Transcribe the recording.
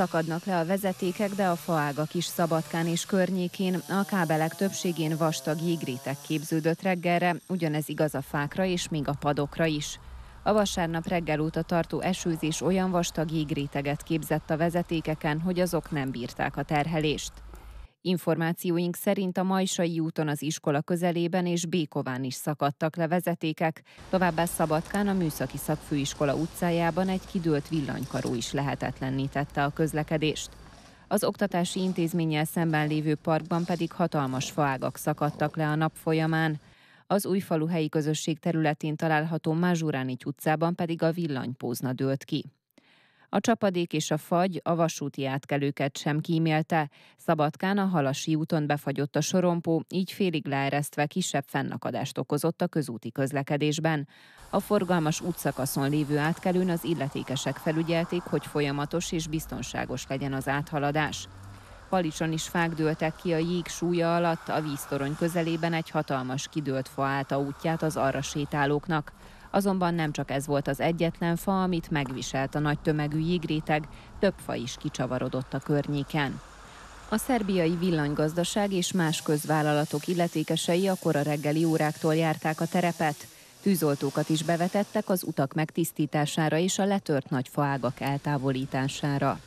Szakadnak le a vezetékek, de a faágak is Szabadkán és környékén. A kábelek többségén vastag jégrétek képződött reggelre, ugyanez igaz a fákra és még a padokra is. A vasárnap reggel óta tartó esőzés olyan vastag jégréteget képzett a vezetékeken, hogy azok nem bírták a terhelést. Információink szerint a Majsai úton az iskola közelében és Békován is szakadtak le vezetékek, továbbá Szabadkán a Műszaki Szakfőiskola utcájában egy kidőlt villanykaró is lehetetlenítette a közlekedést. Az oktatási intézménnyel szemben lévő parkban pedig hatalmas faágak szakadtak le a nap folyamán. Az újfalu helyi közösség területén található Mázsuránics utcában pedig a villanypózna dőlt ki. A csapadék és a fagy a vasúti átkelőket sem kímélte. Szabadkán a Halasi úton befagyott a sorompó, így félig leeresztve kisebb fennakadást okozott a közúti közlekedésben. A forgalmas útszakaszon lévő átkelőn az illetékesek felügyelték, hogy folyamatos és biztonságos legyen az áthaladás. Palicson is fák dőltek ki a jég súlya alatt, a víztorony közelében egy hatalmas kidőlt fa állt a útját az arra sétálóknak. Azonban nem csak ez volt az egyetlen fa, amit megviselt a nagy tömegű jégréteg, több fa is kicsavarodott a környéken. A szerbiai villanygazdaság és más közvállalatok illetékesei a kora reggeli óráktól járták a terepet. Tűzoltókat is bevetettek az utak megtisztítására és a letört nagy faágak eltávolítására.